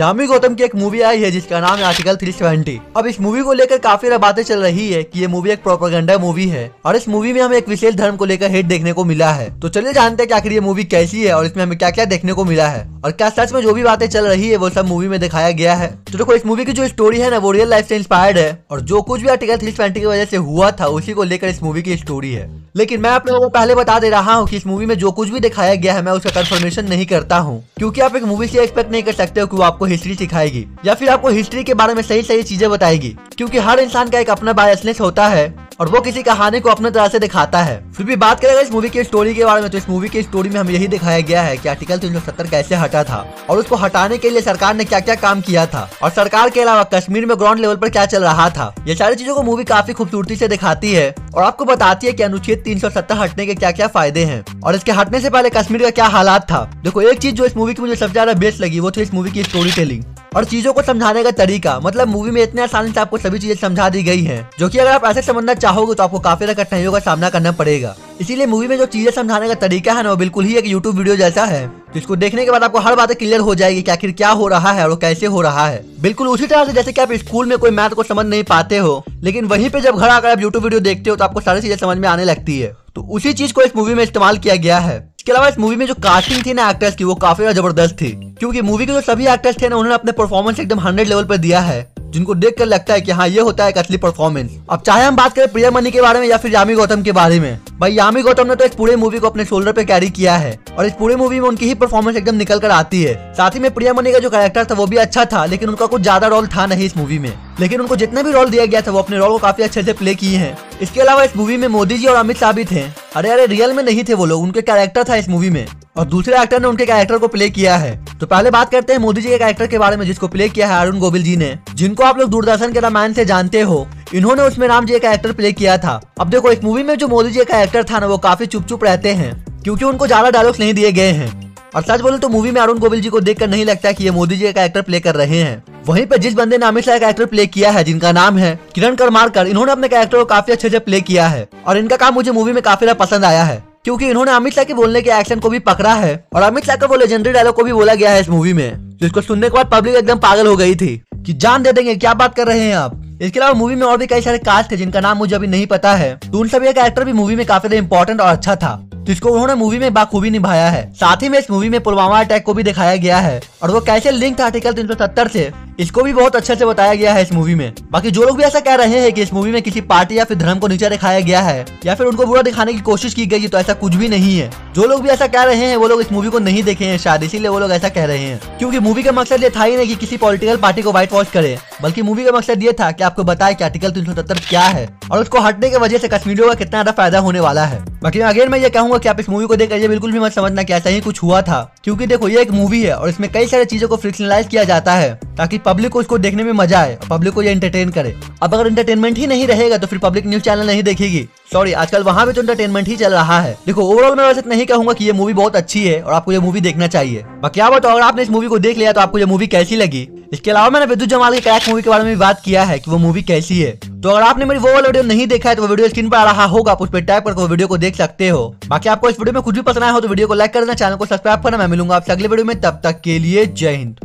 यामी गौतम की एक मूवी आई है जिसका नाम है आर्टिकल 370 अब इस मूवी को लेकर काफ़ी बातें चल रही है कि ये मूवी एक प्रोपोगंडा मूवी है और इस मूवी में हमें एक विशेष धर्म को लेकर हिट देखने को मिला है। तो चलिए जानते हैं कि आखिर ये मूवी कैसी है और इसमें हमें क्या क्या देखने को मिला है। और क्या सच में जो भी बातें चल रही है, वो सब मूवी में दिखाया गया है। तो देखो, इस मूवी की जो स्टोरी है ना, वो रियल लाइफ से इंस्पायर्ड है। और जो कुछ भी आर्टिकल थ्री की वजह से हुआ था, उसी को लेकर इस मूवी की स्टोरी है। लेकिन मैं आप लोगों को पहले बता दे रहा हूँ कि इस मूवी में जो कुछ भी दिखाया गया है, मैं उसका कंफर्मेशन नहीं करता हूँ। क्योंकि आप एक मूवी से एक्सपेक्ट नहीं कर सकते हो कि वो आपको हिस्ट्री सिखाएगी, या फिर आपको हिस्ट्री के बारे में सही सही चीज़ें बताएगी। क्योंकि हर इंसान का एक अपना बायसनेस होता है। और वो किसी कहानी को अपने तरह से दिखाता है। फिर भी बात करेगा इस मूवी की स्टोरी के बारे में तो इस मूवी की स्टोरी में हमें यही दिखाया गया है कि आर्टिकल तीन सौ सत्तर कैसे हटा था और उसको हटाने के लिए सरकार ने क्या क्या काम किया था और सरकार के अलावा कश्मीर में ग्राउंड लेवल पर क्या चल रहा था। ये सारी चीज़ों को मूवी काफ़ी खूबसूरती से दिखाती है और आपको बताती है कि अनुच्छेद तीन सौ सत्तर हटने के क्या क्या फ़ायदे हैं और इसके हटने से पहले कश्मीर का क्या हालात था। देखो, एक चीज़ जो इस मूवी की मुझे सबसे ज़्यादा बेस्ट लगी, वो थी इस मूवी की स्टोरी टेलिंग और चीज़ों को समझाने का तरीका। मतलब मूवी में इतने आसानी से आपको सभी चीज़ें समझा दी गई हैं, जो कि अगर आप ऐसे समझना चाहोगे तो आपको काफ़ी ज़्यादा कठिनाइयों का सामना करना पड़ेगा। इसीलिए मूवी में जो चीज़ें समझाने का तरीका है ना, वो बिल्कुल ही एक यूट्यूब वीडियो जैसा है, जिसको देखने के बाद आपको हर बात क्लियर हो जाएगी कि आखिर क्या हो रहा है और कैसे हो रहा है। बिल्कुल उसी तरह से जैसे कि आप स्कूल में कोई मैथ को समझ नहीं पाते हो, लेकिन वहीं पे जब घर आकर आप यूट्यूब वीडियो देखते हो तो आपको सारी चीज़ें समझ में आने लगती है। तो उसी चीज़ को इस मूवी में इस्तेमाल किया गया है। इसके अलावा इस मूवी में जो कास्टिंग थी ना एक्टर्स की, वो काफ़ी ज़बरदस्त थी। क्योंकि मूवी के जो सभी एक्टर्स थे ना, उन्होंने अपने परफॉर्मेंस एकदम हंड्रेड लेवल पर दिया है। जिनको देख कर लगता है कि हाँ ये होता है एक असली परफॉर्मेंस अब चाहे हम बात करें प्रिया मनी के बारे में या फिर यामी गौतम के बारे में, भाई यामी गौतम ने तो इस पूरे मूवी को अपने शोल्डर पे कैरी किया है और इस पूरे मूवी में उनकी ही परफॉर्मेंस एकदम निकल कर आती है। साथ ही में प्रिया मनी का जो कैरेक्टर था, वो भी अच्छा था, लेकिन उनका कुछ ज़्यादा रोल था नहीं इस मूवी में। लेकिन उनको जितना भी रोल दिया गया था, वो अपने रोल को काफ़ी अच्छे से प्ले किए हैं। इसके अलावा इस मूवी में मोदी जी और अमित शाह भी थे। अरे अरे रियल में नहीं थे वो लोग, उनके कैरेक्टर था इस मूवी में। और दूसरे एक्टर ने उनके कैरेक्टर को प्ले किया है। तो पहले बात करते हैं मोदी जी के कैरेक्टर के बारे में, जिसको प्ले किया है अरुण गोविल जी ने, जिनको आप लोग दूरदर्शन के रामायण से जानते हो। इन्होंने उसमें राम जी का कैरेक्टर प्ले किया था। अब देखो, एक मूवी में जो मोदी जी का कैरेक्टर था ना, वो काफ़ी चुप चुप रहते हैं, क्योंकि उनको ज़्यादा डायलॉग्स नहीं दिए गए हैं। और सच बोले तो मूवी में अरुण गोविल जी को देखकर नहीं लगता कि ये मोदी जी का कैरेक्टर प्ले कर रहे हैं। वहीं पर जिस बंदे ने अमित शाह कैरेक्टर प्ले किया है, जिनका नाम है किरण करमारकर, इन्होंने अपने कैरेक्टर को काफ़ी अच्छे से प्ले किया है। और इनका काम मुझे मूवी में काफ़ी ज़्यादा पसंद आया है। क्योंकि इन्होंने अमित शाह के बोलने के एक्शन को भी पकड़ा है और अमित शाह का वो लेजेंडरी डायलॉग को भी बोला गया है इस मूवी में, जिसको सुनने के बाद पब्लिक एकदम पागल हो गई थी कि जान दे देंगे, क्या बात कर रहे हैं आप? इसके अलावा मूवी में और भी कई सारे कास्ट थे जिनका नाम मुझे अभी नहीं पता है। तो उन सभी का एक्टर भी मूवी में काफ़ी इंपॉर्टेंट और अच्छा था। जिसको उन्होंने मूवी में बाखूबी निभाया है। साथ ही में इस मूवी में पुलवामा अटैक को भी दिखाया गया है। और वो कैसे लिंक था आर्टिकल तीन से इसको भी बहुत अच्छे से बताया गया है इस मूवी में। बाकी जो लोग भी ऐसा कह रहे हैं कि इस मूवी में किसी पार्टी या फिर धर्म को नीचे दिखाया गया है, या फिर उनको बुरा दिखाने की कोशिश की गई है तो ऐसा कुछ भी नहीं है। जो लोग भी ऐसा कह रहे हैं, वो लोग इस मूवी को नहीं देखे हैं शायद, इसीलिए वो लोग ऐसा कह रहे हैं। क्योंकि मूवी का मकसद ये था ही नहीं कि किसी पॉलिटिकल पार्टी को व्हाइट वॉश करे, बल्कि मूवी का मकसद ये था कि आपको बताए कि आर्टिकल तीन सौ सत्तर क्या है, और उसको हटने की वजह से कश्मीरियों का कितना ज़्यादा फ़ायदा होने वाला है। बाकी अगेन मैं ये कहूँगा कि आप इस मूवी को देखकर ये बिल्कुल भी मत समझना कि ऐसा ही कुछ हुआ था, क्योंकि देखो ये एक मूवी है, और इसमें कई सारी चीज़ों को फिक्शनलाइज किया जाता है, ताकि पब्लिक को उसको देखने में मज़ा आए, और पब्लिक को ये एंटरटेन करे। अब अगर एंटरटेनमेंट ही नहीं रहेगा तो फिर पब्लिक न्यूज़ चैनल नहीं देखेगी। सॉरी आजकल वहाँ पे तो एंटरटेनमेंट ही चल रहा है। देखो ओवरऑल मैं वैसे नहीं कहूँगा कि ये मूवी बहुत अच्छी है और आपको ये मूवी देखना चाहिए। बाकी बताओ अगर आपने इस मूवी को देख लिया तो आपको ये मूवी कैसी लगी? इसके अलावा मैंने विद्युत जमाल की क्रैक मूवी के बारे में भी बात किया है कि वो मूवी कैसी है। तो अगर आपने मेरी वो वाला वीडियो नहीं देखा है तो वो वीडियो स्क्रीन पर आ रहा होगा। आप उस पर टाइप करके वीडियो को देख सकते हो। बाकी आपको इस वीडियो में कुछ भी पसंद आया हो तो वीडियो को लाइक करना चैनल को सब्सक्राइब करना। मैं मिलूँगा आपसे अगले वीडियो में। तब तक के लिए जय हिंद।